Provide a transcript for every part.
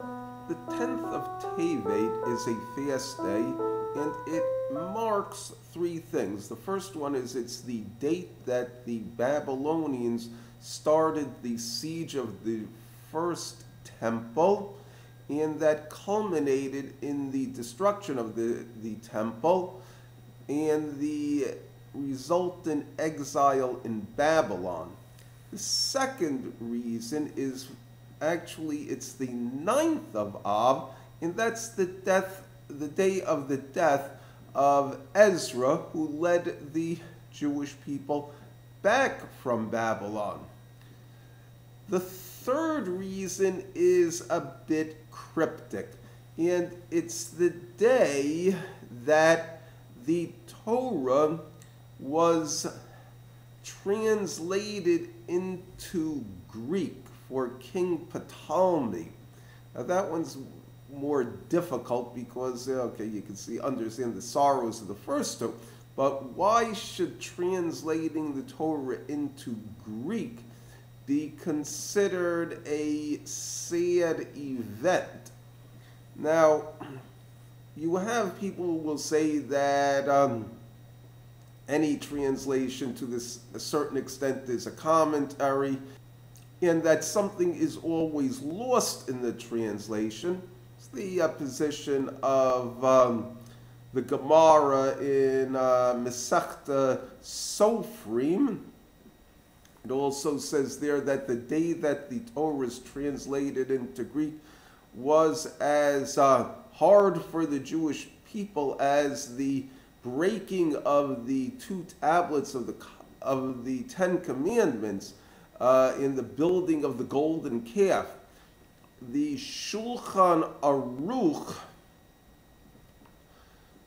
The 10th of Tevet is a fast day, and it marks three things. The first one is it's the date that the Babylonians started the siege of the first temple, and that culminated in the destruction of the, the temple and the resultant exile in Babylon. The second reason is actually it's the ninth of Av, and that's the death, the day of the death of Ezra, who led the Jewish people back from Babylon. The third reason is a bit cryptic, and it's the day that the Torah was translated into Greek for King Ptolemy. Now that one's more difficult because okay, you can see understand the sorrows of the first two, but why should translating the Torah into Greek be considered a sad event? Now, you have people who will say that um, any translation to this a certain extent is a commentary and that something is always lost in the translation. It's the uh, position of um, the Gemara in uh, Sofrim. It also says there that the day that the Torah is translated into Greek was as uh, hard for the Jewish people as the breaking of the two tablets of the of the Ten Commandments uh, in the building of the golden calf. The Shulchan Aruch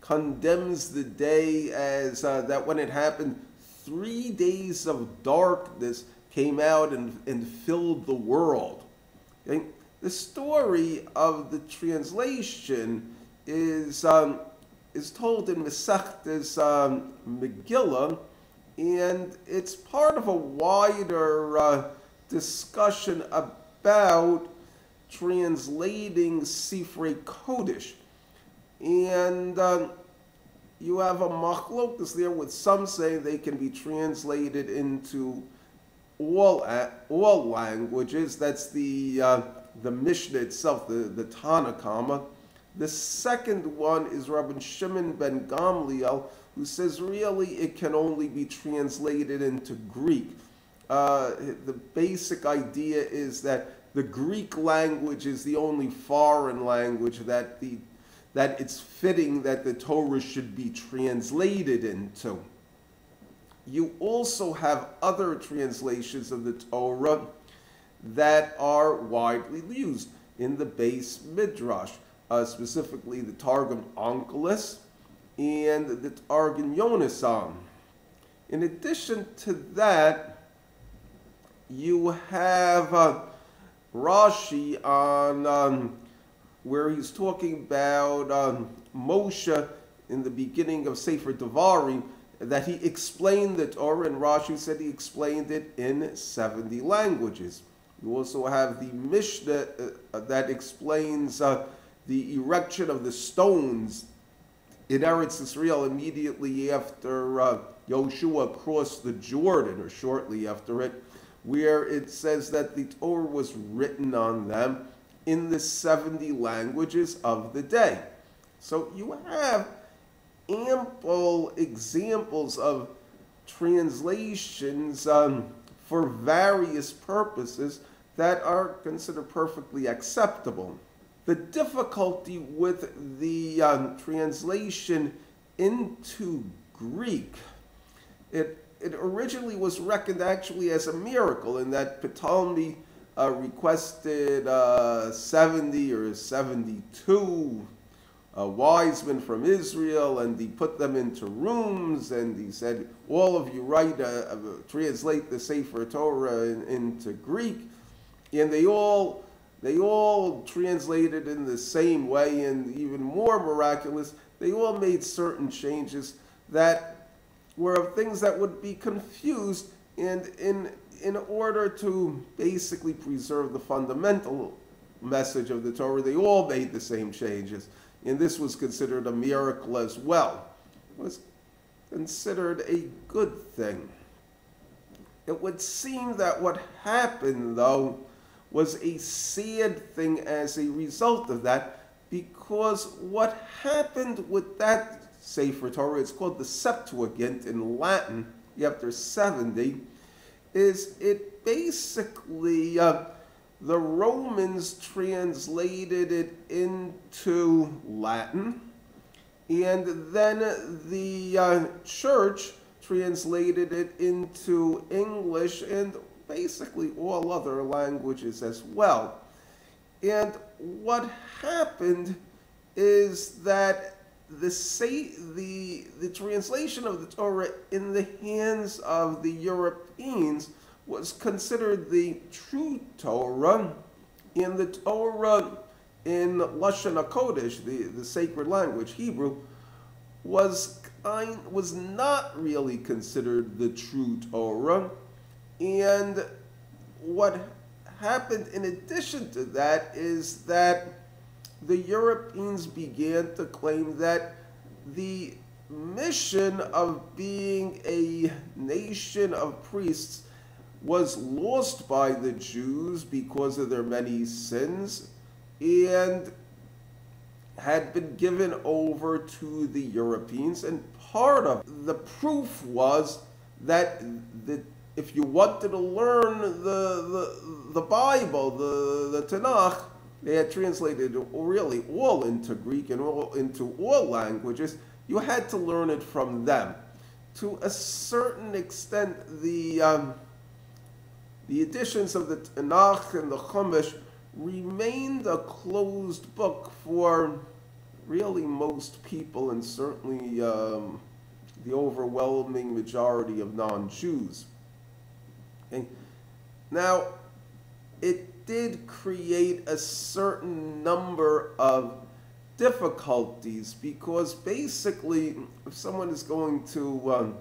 condemns the day as uh, that when it happened, three days of darkness came out and, and filled the world. Okay? The story of the translation is, um, is told in Masechtas um, Megillah, and it's part of a wider uh, discussion about translating Sifrei Kodesh. And um, you have a machlokus there with some saying they can be translated into all, all languages. That's the, uh, the Mishnah itself, the, the Tanna Kamma. The second one is Rabbi Shimon ben Gamliel, who says really it can only be translated into Greek. Uh, the basic idea is that the Greek language is the only foreign language that the that it's fitting that the Torah should be translated into. You also have other translations of the Torah that are widely used in the beis midrash, uh, specifically the Targum Onkelos and the Targum Yonasan. In addition to that, you have uh, Rashi on um, where he's talking about um, Moshe in the beginning of Sefer Devarim, that he explained the Torah, and Rashi said he explained it in 70 languages. You also have the Mishnah uh, that explains uh, the erection of the stones in Eretz Israel immediately after uh, Yoshua crossed the Jordan, or shortly after it, where it says that the Torah was written on them in the 70 languages of the day. So you have ample examples of translations um, for various purposes that are considered perfectly acceptable. The difficulty with the um, translation into Greek, it, it originally was reckoned actually as a miracle in that Ptolemy uh, requested uh, 70 or 72 uh, wise men from Israel, and he put them into rooms, and he said, all of you write, uh, uh, translate the Sefer Torah in, into Greek, and they all they all translated in the same way, and even more miraculous, they all made certain changes that were of things that would be confused, and in in order to basically preserve the fundamental message of the Torah, they all made the same changes. And this was considered a miracle as well. It was considered a good thing. It would seem that what happened, though, was a sad thing as a result of that, because what happened with that Sefer Torah, it's called the Septuagint in Latin, after 70, is it basically, uh, the Romans translated it into Latin, and then the uh, church translated it into English and basically all other languages as well. And what happened is that the, say, the, the translation of the Torah in the hands of the Europeans was considered the true Torah, and the Torah in Lashon HaKodesh, the, the sacred language, Hebrew, was kind, was not really considered the true Torah. And what happened in addition to that is that the Europeans began to claim that the mission of being a nation of priests was lost by the Jews because of their many sins and had been given over to the Europeans. And part of the proof was that the, if you wanted to learn the, the, the Bible, the, the Tanakh, they had translated really all into Greek and all into all languages. You had to learn it from them. To a certain extent, the um, the editions of the Tanakh and the Chumash remained a closed book for really most people and certainly um, the overwhelming majority of non-Jews. Now, it did create a certain number of difficulties because basically, if someone is going to um,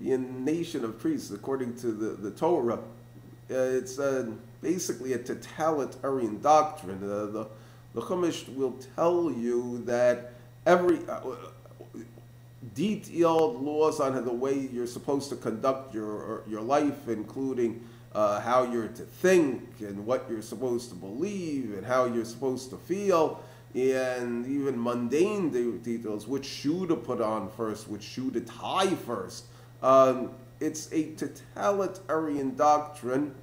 be a nation of priests according to the, the Torah, uh, it's basically a totalitarian doctrine. Uh, the, the Chumash will tell you that every uh, detailed laws on the way you're supposed to conduct your your life, including uh, how you're to think and what you're supposed to believe and how you're supposed to feel, and even mundane details, which shoe to put on first, which shoe to tie first. Um, it's a totalitarian doctrine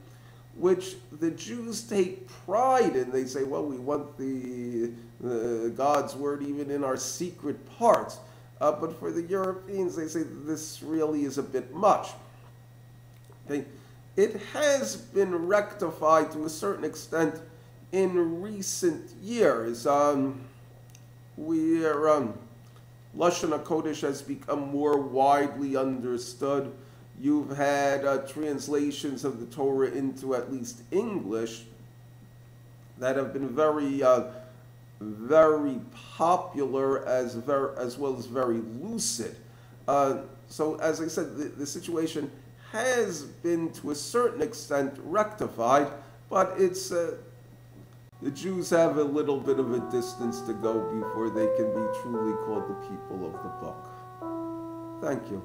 which the Jews take pride in. They say, well, we want the, the God's word even in our secret parts. Uh, but for the Europeans, they say this really is a bit much. Okay? It has been rectified to a certain extent in recent years. Um, we are, um, Lashon HaKodesh has become more widely understood. You've had uh, translations of the Torah into at least English that have been very, uh, very popular as, ver- as well as very lucid. Uh, so, as I said, the, the situation has been to a certain extent rectified, but it's uh, the Jews have a little bit of a distance to go before they can be truly called the people of the book. Thank you.